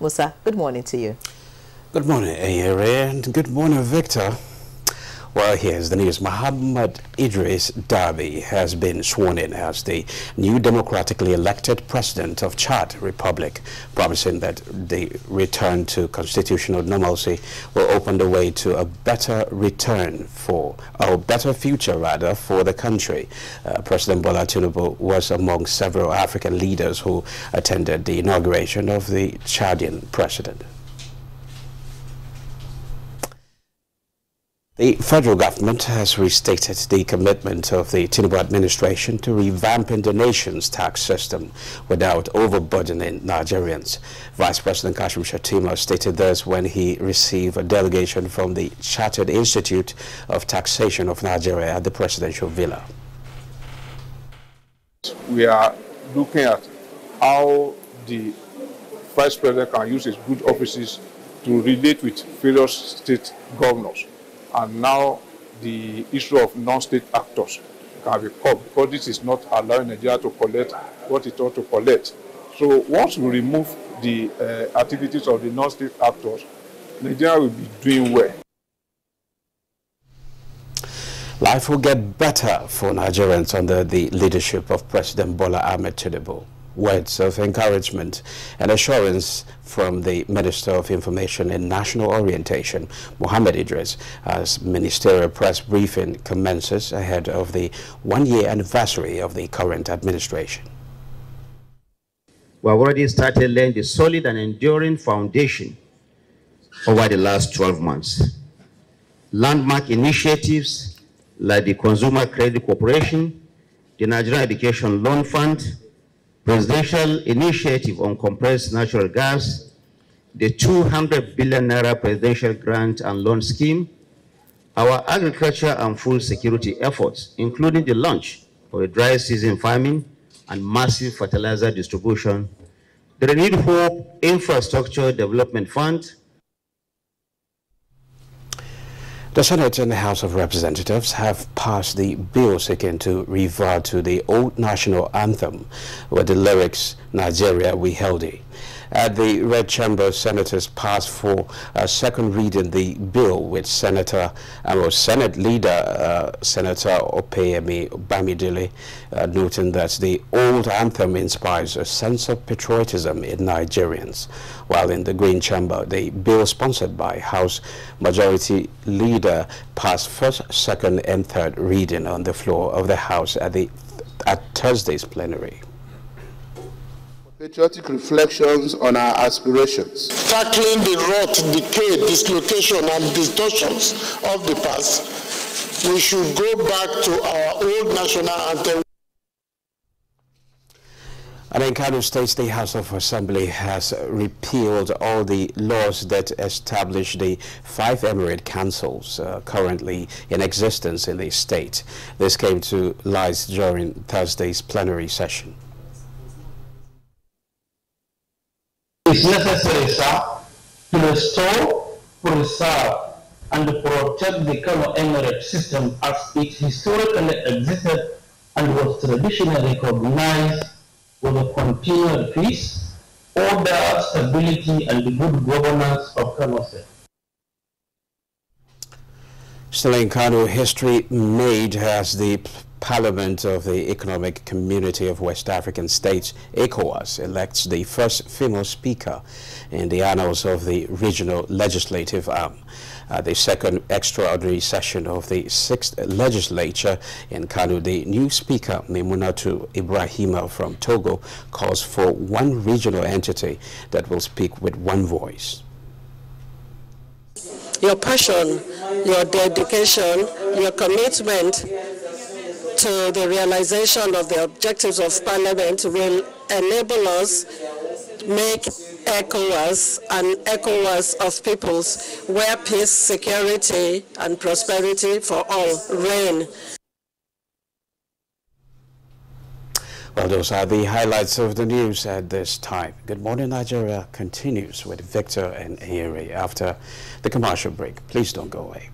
Musa, good morning to you. Good morning, Ayere, and good morning, Victor. Well, here's the news. Mahamat Idriss Deby has been sworn in as the new democratically elected president of Chad Republic, promising that the return to constitutional normalcy will open the way to a better return for, a better future rather, for the country. Uh, president Bola Tinubu was among several African leaders who attended the inauguration of the Chadian president. The federal government has restated the commitment of the Tinubu administration to revamping the nation's tax system without overburdening Nigerians. Vice President Kashim Shettima stated this when he received a delegation from the Chartered Institute of Taxation of Nigeria at the presidential villa. We are looking at how the Vice President can use his good offices to relate with various state governors and now the issue of non-state actors can be caught because this is not allowing Nigeria to collect what it ought to collect. So once we remove the uh, activities of the non-state actors, Nigeria will be doing well. Life will get better for Nigerians under the leadership of President Bola Ahmed Tinubu words of encouragement and assurance from the Minister of Information and National Orientation, Mohammed Idris, as ministerial press briefing commences ahead of the one-year anniversary of the current administration. We have already started laying the solid and enduring foundation over the last 12 months. Landmark initiatives like the Consumer Credit Corporation, the Nigerian Education Loan Fund, presidential initiative on compressed natural gas, the 200 billion naira presidential grant and loan scheme, our agriculture and food security efforts, including the launch of a dry season farming and massive fertilizer distribution, the Renewed Hope Infrastructure Development Fund, The Senate and the House of Representatives have passed the bill seeking to revert to the old national anthem with the lyrics, Nigeria we hail thee. At the Red Chamber, senators passed for a second reading the bill with Senator, uh, Senate Leader uh, Senator Opeyemi Bamidele uh, noting that the old anthem inspires a sense of patriotism in Nigerians. While in the Green Chamber, the bill sponsored by House Majority Leader passed first, second, and third reading on the floor of the House at the at Thursday's plenary. Patriotic reflections on our aspirations. Tackling the rot, decay, dislocation, and distortions of the past, we should go back to our old national anthem. And in Kano State, the House of Assembly has repealed all the laws that establish the five emirate councils uh, currently in existence in the state. This came to light during Thursday's plenary session. Is necessary, sir, to restore, preserve, and protect the Kano Emirate system as it historically existed and was traditionally recognized with the continued peace, order, stability, and good governance of Kano State. Still history made as the Parliament of the Economic Community of West African States, ECOWAS, elects the first female speaker in the annals of the regional legislative arm. Uh, the second extraordinary session of the sixth legislature in Kano, the new speaker, Memunatu Ibrahima from Togo, calls for one regional entity that will speak with one voice. Your passion, your dedication, your commitment to the realization of the objectives of Parliament will enable us make ECOWAS an ECOWAS of peoples where peace, security, and prosperity for all reign. Well, those are the highlights of the news at this time. Good Morning Nigeria continues with Victor and Erie after the commercial break. Please don't go away.